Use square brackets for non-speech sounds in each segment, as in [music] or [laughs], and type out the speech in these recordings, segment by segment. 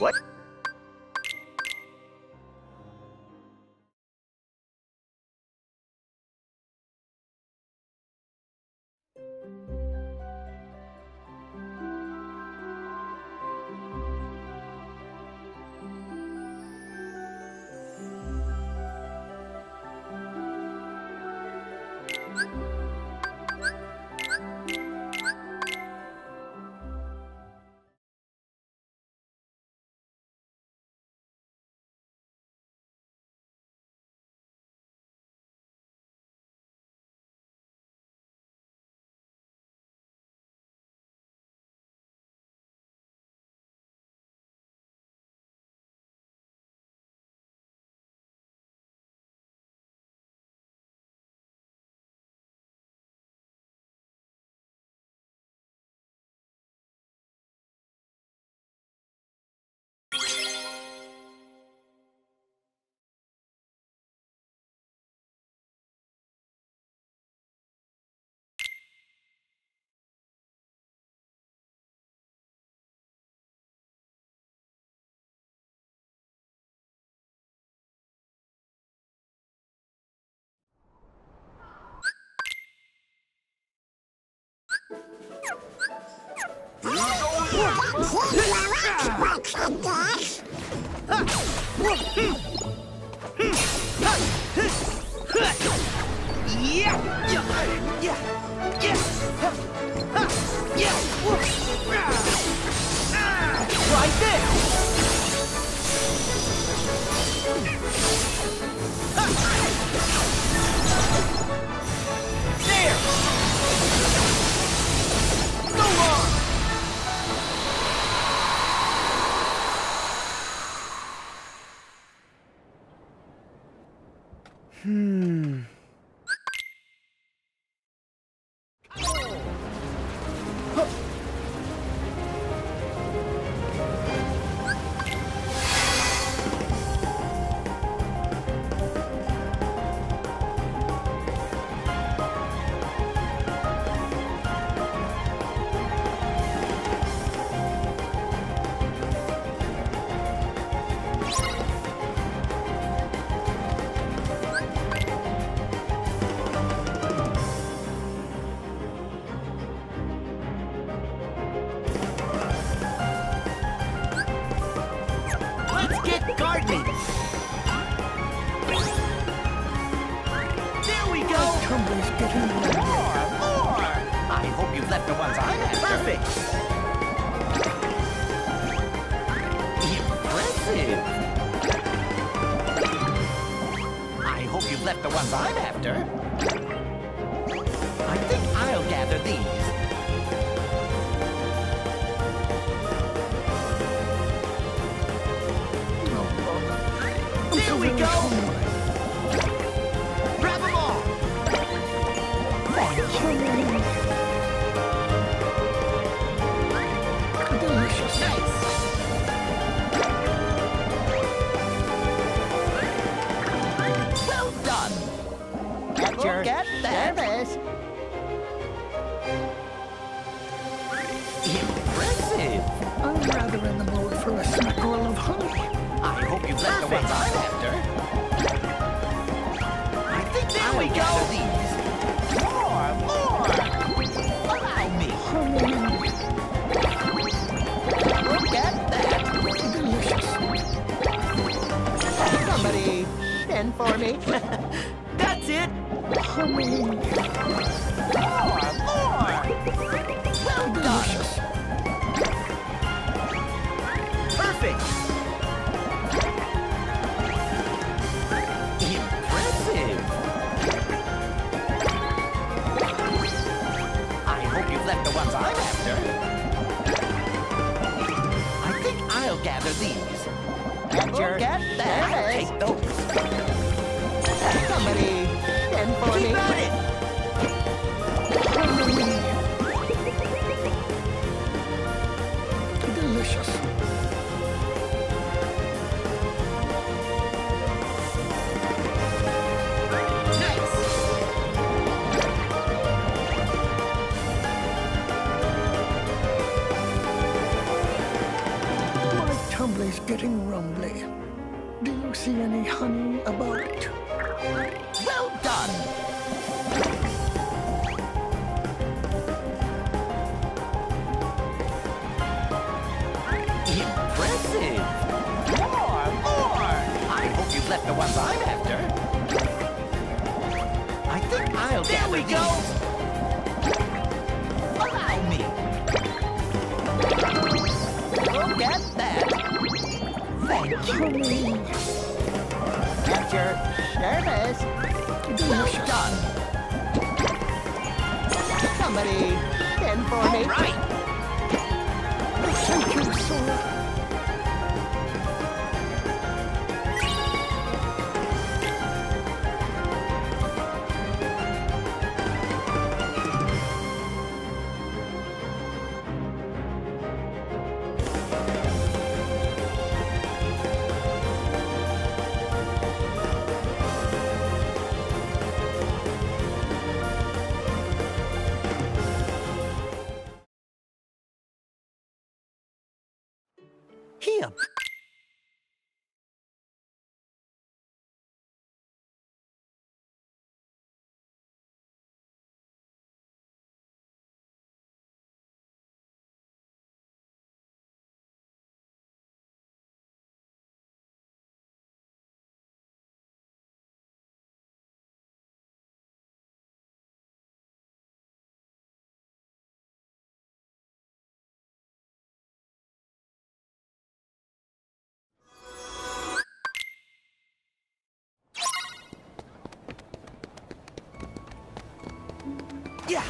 What? Right More! More! I hope you've left the ones I'm! Impressive! I hope you've left the ones I'm after. I think I'll gather these. Hope you left the ones I'm after. I think there we go. These. More, more. Allow me. Look at that. Delicious. Somebody send for me. [laughs] That's it. More. Gather these. Get your get that. I'll take those. Somebody for me. Well done. Somebody send for me. All right. Thank you, sir. Yeah.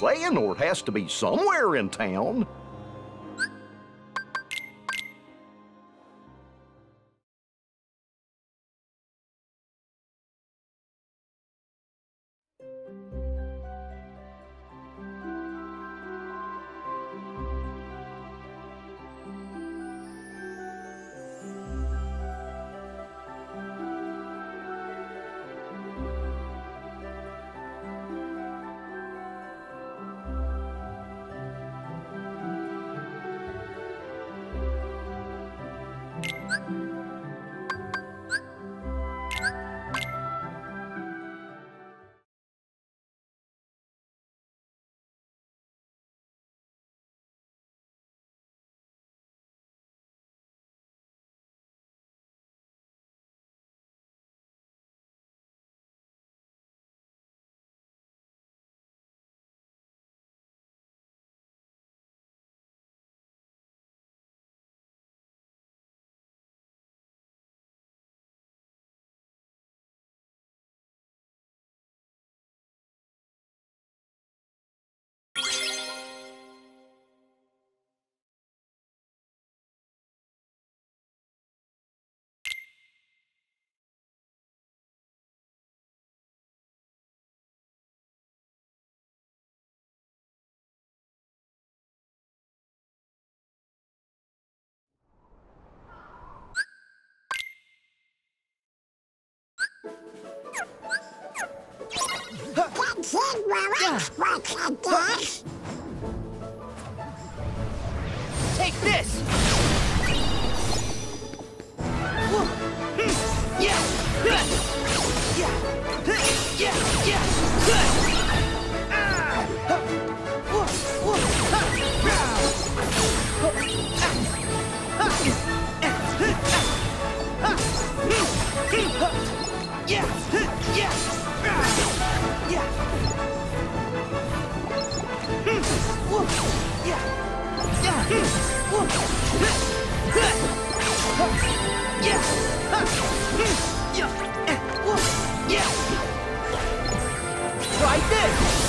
Xehanort has to be somewhere in town. Take this! Yeah! Try this!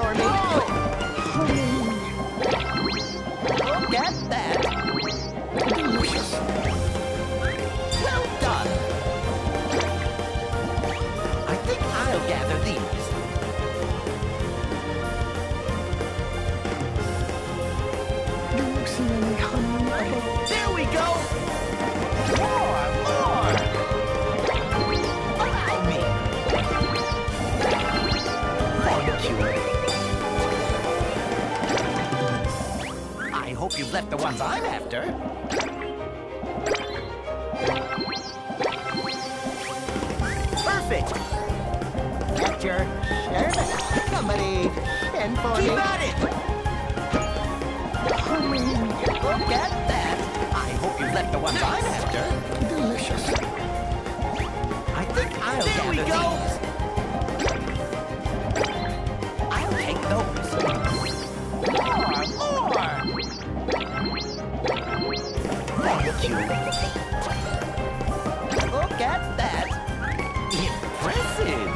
For me. Look at that! There we go! More! More! Allow me! Thank you. I hope you've left the ones I'm after. Perfect! Get your sherbet. Somebody, send for Keep me. at it! Look at ones I'm after. Delicious. I think I'll There we go. these. I'll take those. More, more. Thank you. Look at that. Impressive.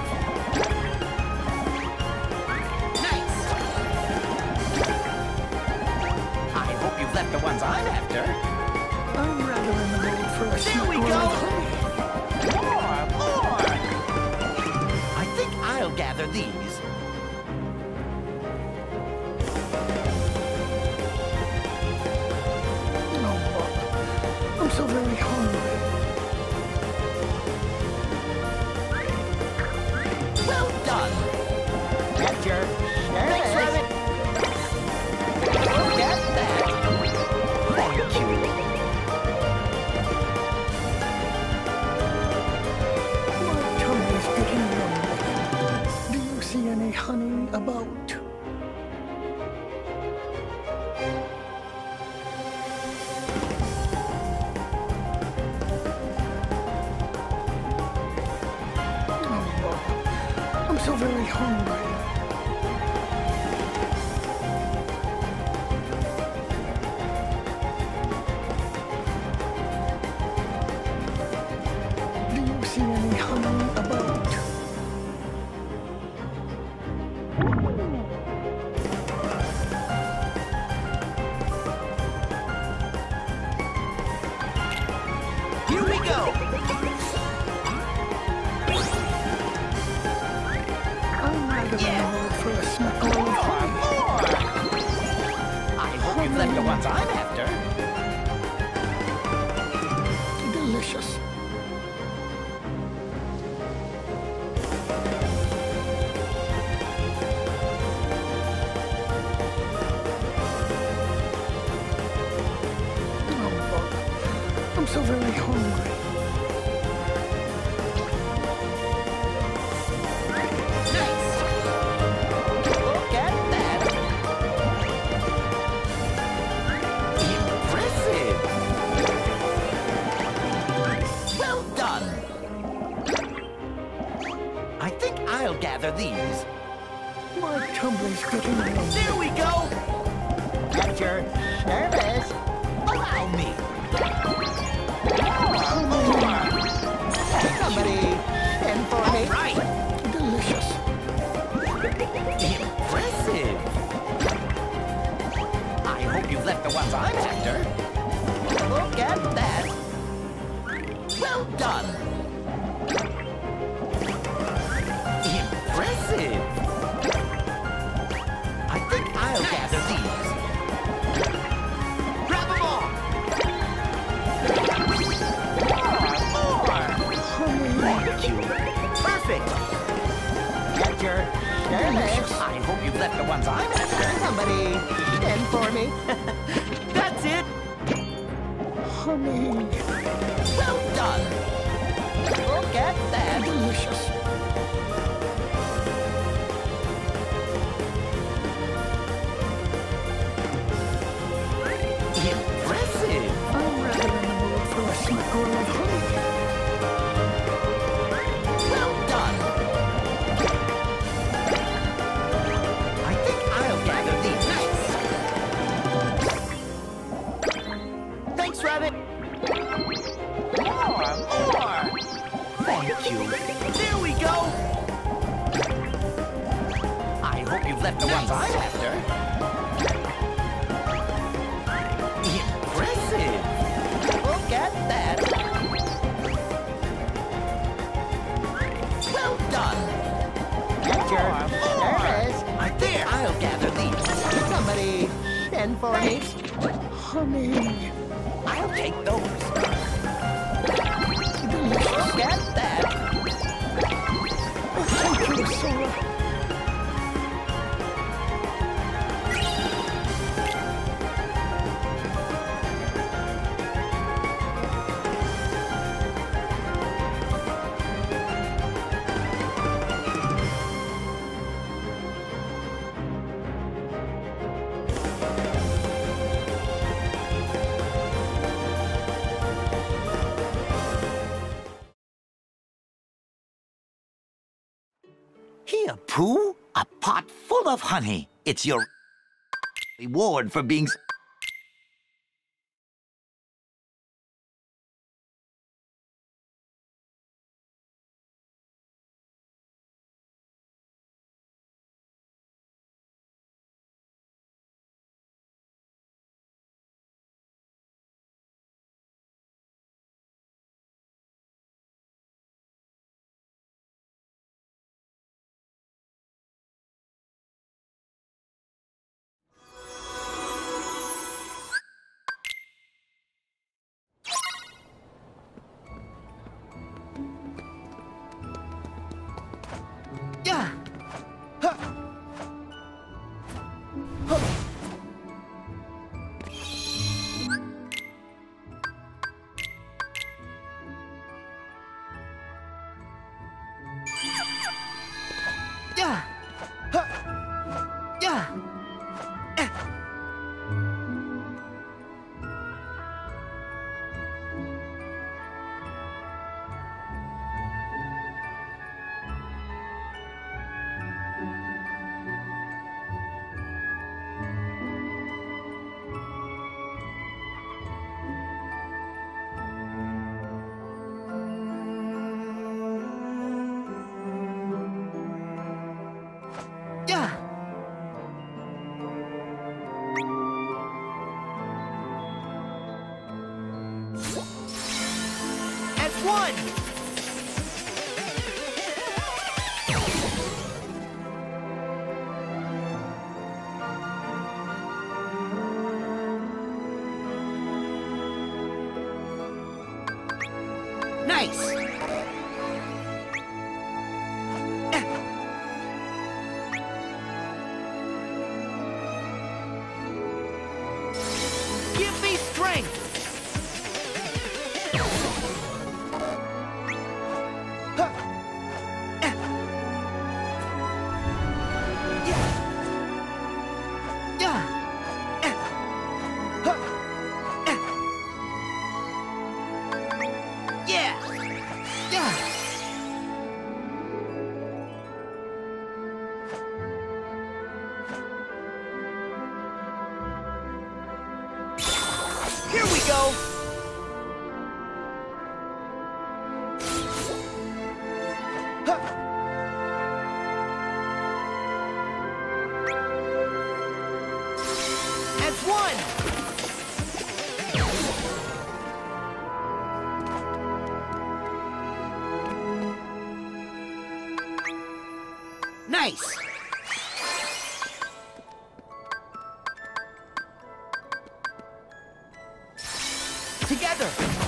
Nice. I hope you've left the ones I'm after. There we go! More! More! I think I'll gather these. Oh, I'm so very hungry. Well done! Ledger! honey about I'm after. I'll gather these. My tumbler's getting low. There we go! At your service. Allow me. Oh. Somebody and for me. Delicious. Impressive. I hope you've left the ones I'm after. Look at that. Well done. Perfect! Roger. Delicious. I hope you've left the ones I'm after. Somebody in for me. [laughs] That's it! Oh, Honey. Well done! I'll take those. Honey, it's your reward for being... Yeah. Huh. Together!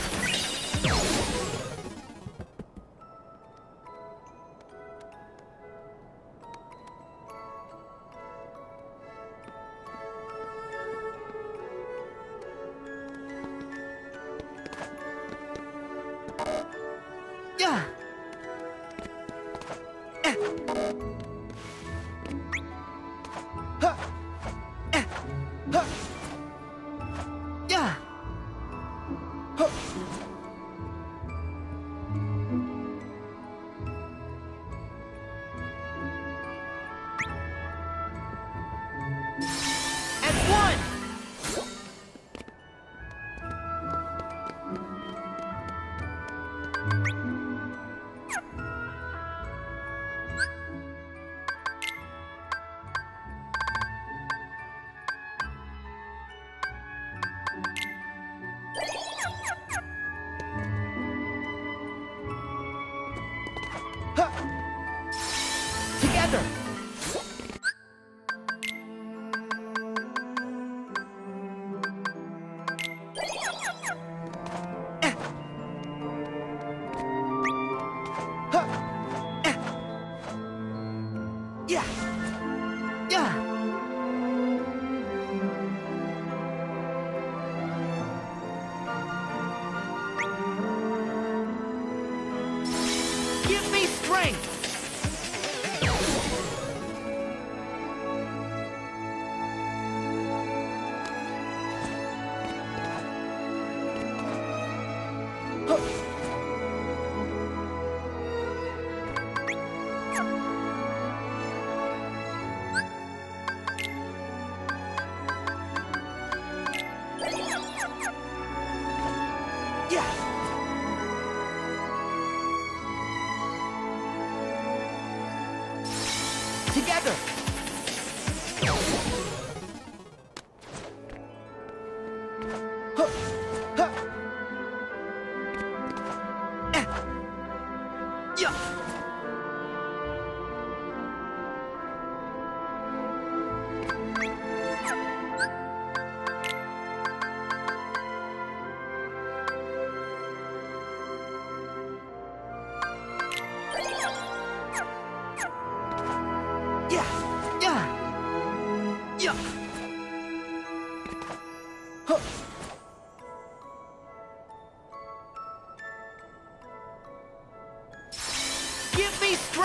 Together!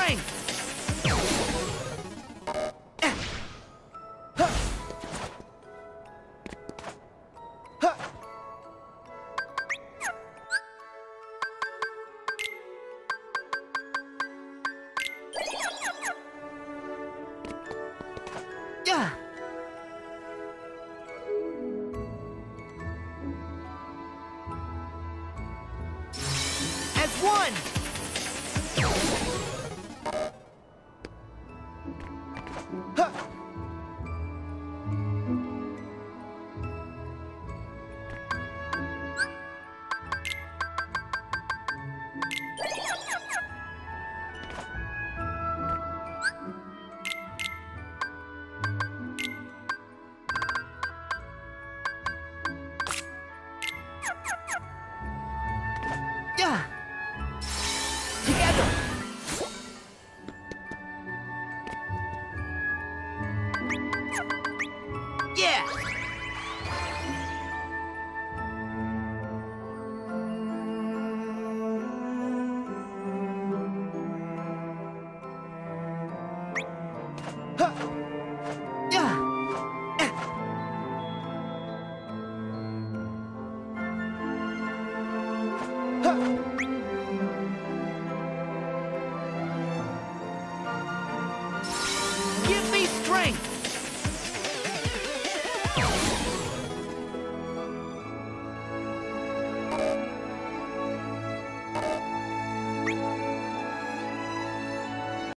Me